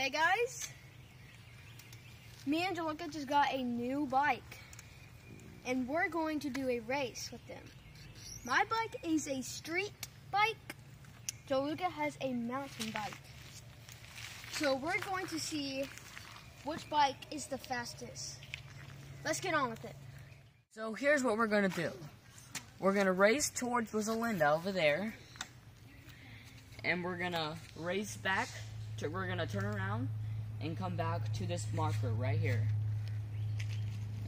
Hey guys, me and Gianluca just got a new bike and we're going to do a race with them. My bike is a street bike, Gianluca has a mountain bike. So we're going to see which bike is the fastest. Let's get on with it. So here's what we're gonna do. We're gonna race towards Rosalinda over there. And we're gonna race back to, we're gonna turn around and come back to this marker right here.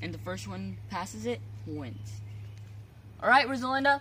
And the first one passes it wins. Alright, Rosalinda,